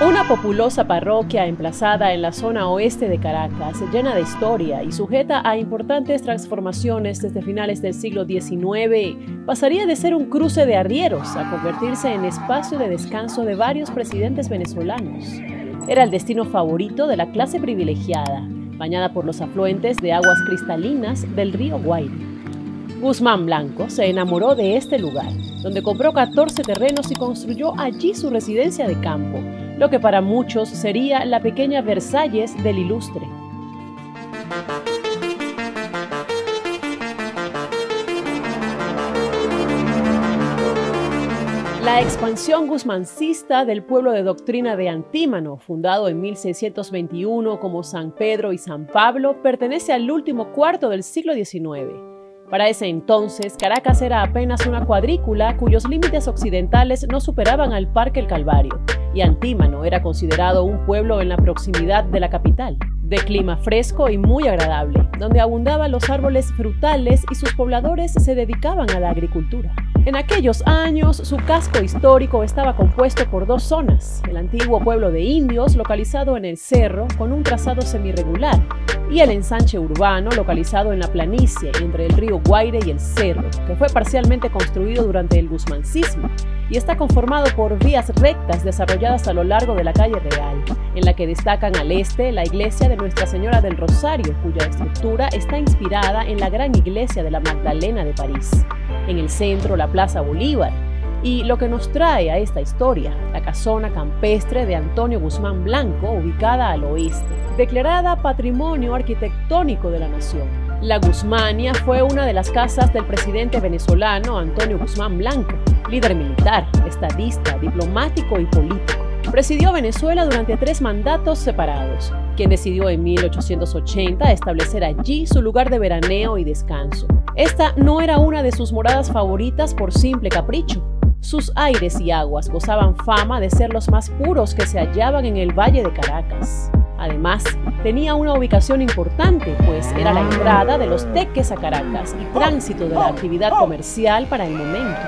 Una populosa parroquia emplazada en la zona oeste de Caracas, llena de historia y sujeta a importantes transformaciones desde finales del siglo XIX, pasaría de ser un cruce de arrieros a convertirse en espacio de descanso de varios presidentes venezolanos. Era el destino favorito de la clase privilegiada, bañada por los afluentes de aguas cristalinas del río Guaire. Guzmán Blanco se enamoró de este lugar, donde compró 14 terrenos y construyó allí su residencia de campo, lo que para muchos sería la pequeña Versalles del ilustre. La expansión guzmancista del pueblo de doctrina de Antímano, fundado en 1621 como San Pedro y San Pablo, pertenece al último cuarto del siglo XIX. Para ese entonces, Caracas era apenas una cuadrícula cuyos límites occidentales no superaban al Parque El Calvario, y Antímano era considerado un pueblo en la proximidad de la capital, de clima fresco y muy agradable, donde abundaban los árboles frutales y sus pobladores se dedicaban a la agricultura. En aquellos años, su casco histórico estaba compuesto por dos zonas, el antiguo pueblo de indios, localizado en el cerro, con un trazado semirregular, y el ensanche urbano, localizado en la planicie entre el río Guaire y el cerro, que fue parcialmente construido durante el guzmancismo, y está conformado por vías rectas desarrolladas a lo largo de la calle Real, en la que destacan al este la iglesia de Nuestra Señora del Rosario, cuya estructura está inspirada en la gran iglesia de la Magdalena de París. En el centro, la Plaza Bolívar. Y lo que nos trae a esta historia, la casona campestre de Antonio Guzmán Blanco, ubicada al oeste, declarada Patrimonio Arquitectónico de la Nación. La Guzmania fue una de las casas del presidente venezolano Antonio Guzmán Blanco, líder militar, estadista, diplomático y político. Presidió Venezuela durante tres mandatos separados, quien decidió en 1880 establecer allí su lugar de veraneo y descanso. Esta no era una de sus moradas favoritas por simple capricho. Sus aires y aguas gozaban fama de ser los más puros que se hallaban en el Valle de Caracas. Además, tenía una ubicación importante, pues era la entrada de los teques a Caracas y tránsito de la actividad comercial para el momento.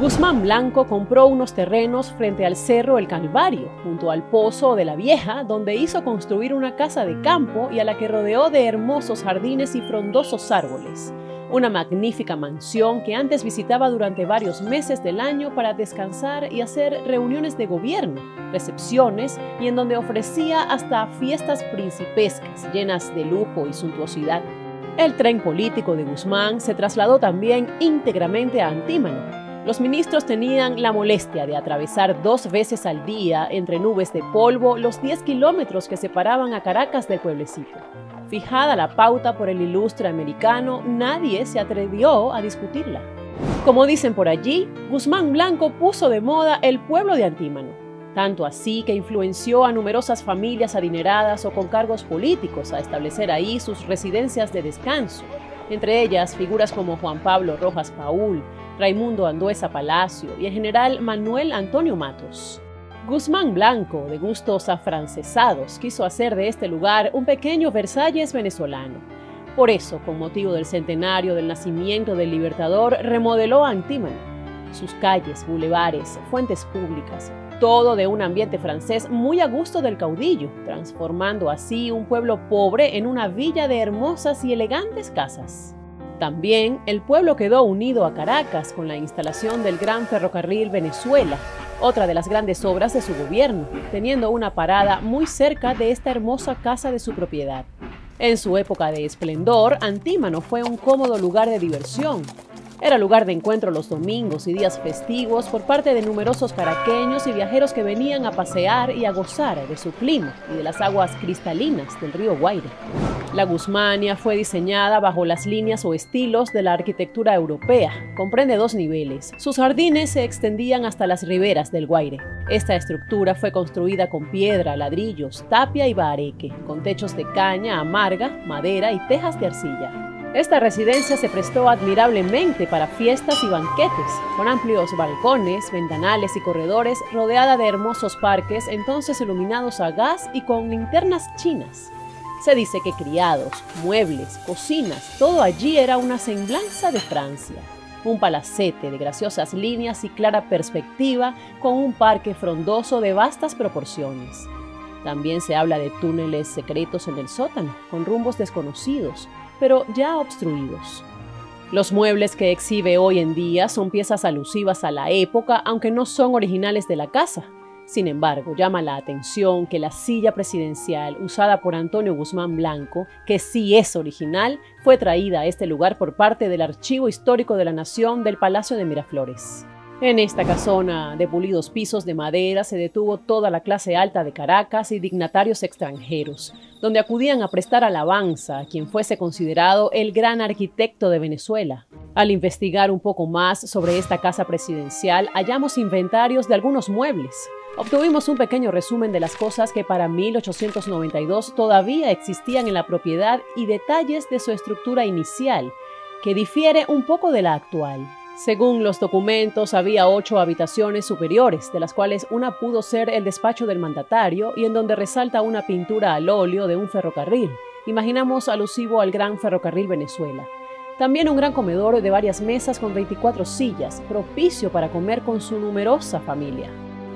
Guzmán Blanco compró unos terrenos frente al Cerro El Calvario, junto al Pozo de la Vieja, donde hizo construir una casa de campo y a la que rodeó de hermosos jardines y frondosos árboles. Una magnífica mansión que antes visitaba durante varios meses del año para descansar y hacer reuniones de gobierno, recepciones y en donde ofrecía hasta fiestas principescas llenas de lujo y suntuosidad. El tren político de Guzmán se trasladó también íntegramente a Antímano, los ministros tenían la molestia de atravesar dos veces al día entre nubes de polvo los 10 kilómetros que separaban a Caracas del pueblecito. Fijada la pauta por el ilustre americano, nadie se atrevió a discutirla. Como dicen por allí, Guzmán Blanco puso de moda el pueblo de Antímano, tanto así que influenció a numerosas familias adineradas o con cargos políticos a establecer ahí sus residencias de descanso, entre ellas figuras como Juan Pablo Rojas Paul, Raimundo Anduesa Palacio y el general Manuel Antonio Matos. Guzmán Blanco, de gustos afrancesados, quiso hacer de este lugar un pequeño Versalles venezolano. Por eso, con motivo del centenario del nacimiento del Libertador, remodeló Antímano. Sus calles, bulevares, fuentes públicas, todo de un ambiente francés muy a gusto del caudillo, transformando así un pueblo pobre en una villa de hermosas y elegantes casas. También el pueblo quedó unido a Caracas con la instalación del Gran Ferrocarril Venezuela, otra de las grandes obras de su gobierno, teniendo una parada muy cerca de esta hermosa casa de su propiedad. En su época de esplendor, Antímano fue un cómodo lugar de diversión, era lugar de encuentro los domingos y días festivos por parte de numerosos caraqueños y viajeros que venían a pasear y a gozar de su clima y de las aguas cristalinas del río Guaire. La Guzmania fue diseñada bajo las líneas o estilos de la arquitectura europea. Comprende dos niveles. Sus jardines se extendían hasta las riberas del Guaire. Esta estructura fue construida con piedra, ladrillos, tapia y bareque, con techos de caña amarga, madera y tejas de arcilla. Esta residencia se prestó admirablemente para fiestas y banquetes, con amplios balcones, ventanales y corredores, rodeada de hermosos parques, entonces iluminados a gas y con linternas chinas. Se dice que criados, muebles, cocinas, todo allí era una semblanza de Francia. un palacete de graciosas líneas y clara perspectiva con un parque frondoso de vastas proporciones. También se habla de túneles secretos en el sótano, con rumbos desconocidos, pero ya obstruidos. Los muebles que exhibe hoy en día son piezas alusivas a la época, aunque no son originales de la casa. Sin embargo, llama la atención que la silla presidencial usada por Antonio Guzmán Blanco, que sí es original, fue traída a este lugar por parte del Archivo Histórico de la Nación del Palacio de Miraflores. En esta casona de pulidos pisos de madera se detuvo toda la clase alta de Caracas y dignatarios extranjeros, donde acudían a prestar alabanza a quien fuese considerado el gran arquitecto de Venezuela. Al investigar un poco más sobre esta casa presidencial, hallamos inventarios de algunos muebles. Obtuvimos un pequeño resumen de las cosas que para 1892 todavía existían en la propiedad y detalles de su estructura inicial, que difiere un poco de la actual. Según los documentos, había ocho habitaciones superiores, de las cuales una pudo ser el despacho del mandatario y en donde resalta una pintura al óleo de un ferrocarril. Imaginamos alusivo al gran ferrocarril Venezuela. También un gran comedor de varias mesas con 24 sillas, propicio para comer con su numerosa familia.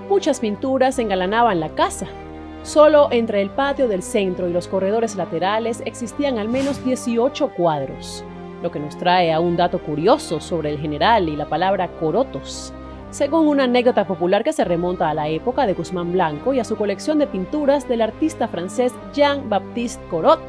Muchas pinturas engalanaban la casa. Solo entre el patio del centro y los corredores laterales existían al menos 18 cuadros lo que nos trae a un dato curioso sobre el general y la palabra corotos. Según una anécdota popular que se remonta a la época de Guzmán Blanco y a su colección de pinturas del artista francés Jean-Baptiste Corot,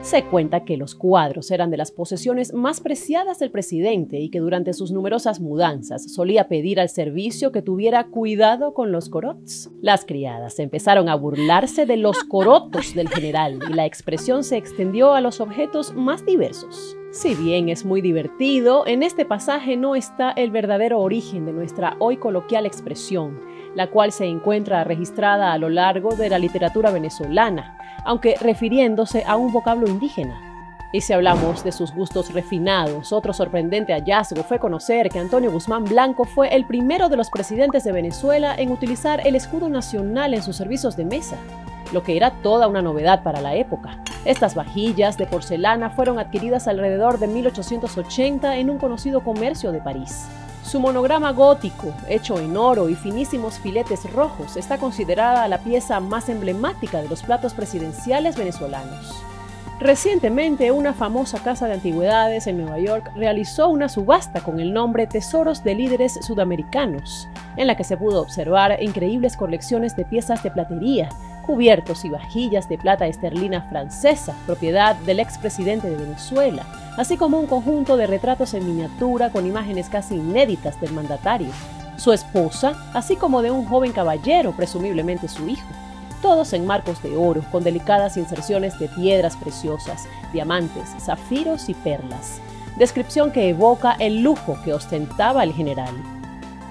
se cuenta que los cuadros eran de las posesiones más preciadas del presidente y que durante sus numerosas mudanzas solía pedir al servicio que tuviera cuidado con los corots. Las criadas empezaron a burlarse de los corotos del general y la expresión se extendió a los objetos más diversos. Si bien es muy divertido, en este pasaje no está el verdadero origen de nuestra hoy coloquial expresión, la cual se encuentra registrada a lo largo de la literatura venezolana, aunque refiriéndose a un vocablo indígena. Y si hablamos de sus gustos refinados, otro sorprendente hallazgo fue conocer que Antonio Guzmán Blanco fue el primero de los presidentes de Venezuela en utilizar el escudo nacional en sus servicios de mesa lo que era toda una novedad para la época. Estas vajillas de porcelana fueron adquiridas alrededor de 1880 en un conocido comercio de París. Su monograma gótico, hecho en oro y finísimos filetes rojos, está considerada la pieza más emblemática de los platos presidenciales venezolanos. Recientemente, una famosa casa de antigüedades en Nueva York realizó una subasta con el nombre Tesoros de Líderes Sudamericanos, en la que se pudo observar increíbles colecciones de piezas de platería, cubiertos y vajillas de plata esterlina francesa, propiedad del expresidente de Venezuela, así como un conjunto de retratos en miniatura con imágenes casi inéditas del mandatario, su esposa, así como de un joven caballero, presumiblemente su hijo, todos en marcos de oro, con delicadas inserciones de piedras preciosas, diamantes, zafiros y perlas, descripción que evoca el lujo que ostentaba el general.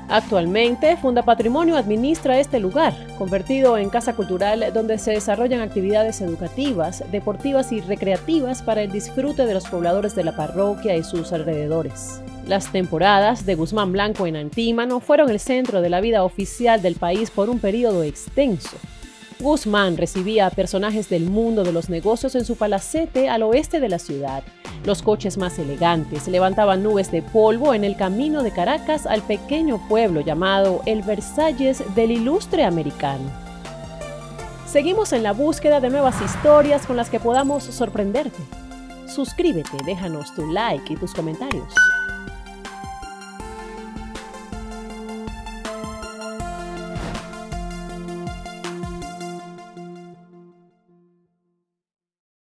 Actualmente, Funda Patrimonio administra este lugar, convertido en casa cultural donde se desarrollan actividades educativas, deportivas y recreativas para el disfrute de los pobladores de la parroquia y sus alrededores. Las temporadas de Guzmán Blanco en Antímano fueron el centro de la vida oficial del país por un periodo extenso. Guzmán recibía a personajes del mundo de los negocios en su palacete al oeste de la ciudad. Los coches más elegantes levantaban nubes de polvo en el camino de Caracas al pequeño pueblo llamado el Versalles del ilustre americano. Seguimos en la búsqueda de nuevas historias con las que podamos sorprenderte. Suscríbete, déjanos tu like y tus comentarios.